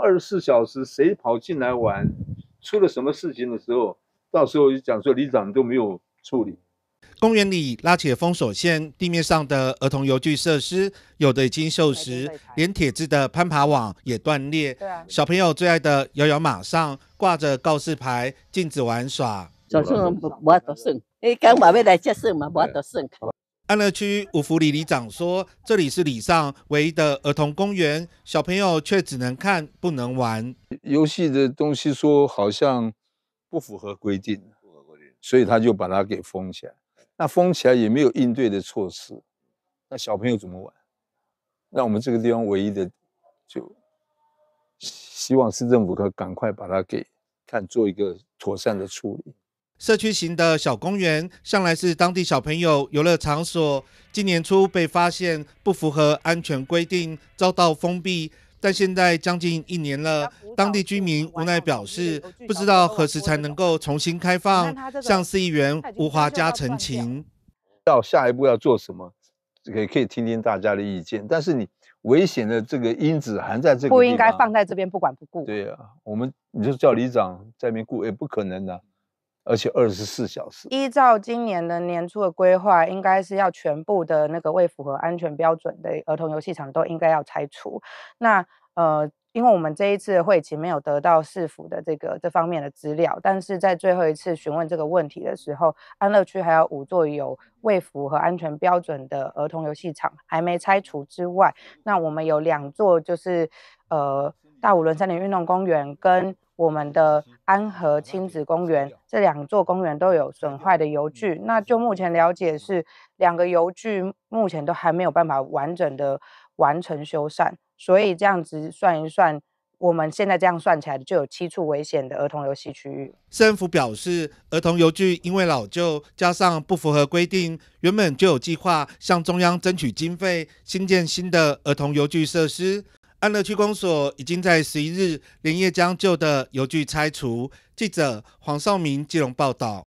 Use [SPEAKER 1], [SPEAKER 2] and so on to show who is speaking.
[SPEAKER 1] 二十四小时谁跑进来玩，出了什么事情的时候，到时候讲说里长都没有处理。
[SPEAKER 2] 公园里拉起封锁线，地面上的儿童游具设施有的已经锈蚀，连铁质的攀爬网也断裂。小朋友最爱的摇摇马上挂着告示牌，禁止玩耍。
[SPEAKER 3] 就算无得算，你讲话要来接算嘛，无得算。
[SPEAKER 2] 安乐区五福里里长说：“这里是里上唯一的儿童公园，小朋友却只能看不能玩
[SPEAKER 1] 游戏的东西，说好像不符合规定，所以他就把它给封起来。那封起来也没有应对的措施，那小朋友怎么玩？那我们这个地方唯一的，就希望市政府可赶快把它给看做一个妥善的处理。”
[SPEAKER 2] 社区型的小公园向来是当地小朋友游乐场所，今年初被发现不符合安全规定，遭到封闭。但现在将近一年了，当地居民无奈表示，不知道何时才能够重新开放，向市议员吴华嘉陈情。
[SPEAKER 1] 到下一步要做什么，可以可以听听大家的意见。但是你危险的这个因子还在这个，
[SPEAKER 4] 不应该放在这边不管不顾。
[SPEAKER 1] 对啊，我们你就叫里长在那边顾，也不可能的。而且二十四小时。
[SPEAKER 4] 依照今年的年初的规划，应该是要全部的那个未符合安全标准的儿童游戏场都应该要拆除。那呃，因为我们这一次会期没有得到市府的这个这方面的资料，但是在最后一次询问这个问题的时候，安乐区还有五座有未符合安全标准的儿童游戏场还没拆除之外，那我们有两座就是呃大五轮三年运动公园跟。我们的安和亲子公园这两座公园都有损坏的油具，那就目前了解是两个油具目前都还没有办法完整的完成修缮，所以这样子算一算，我们现在这样算起来就有七处危险的儿童游戏区域。
[SPEAKER 2] 政府表示，儿童游具因为老旧加上不符合规定，原本就有计划向中央争取经费新建新的儿童游具设施。安乐区公所已经在十一日连夜将旧的邮局拆除。记者黄少明基隆报道。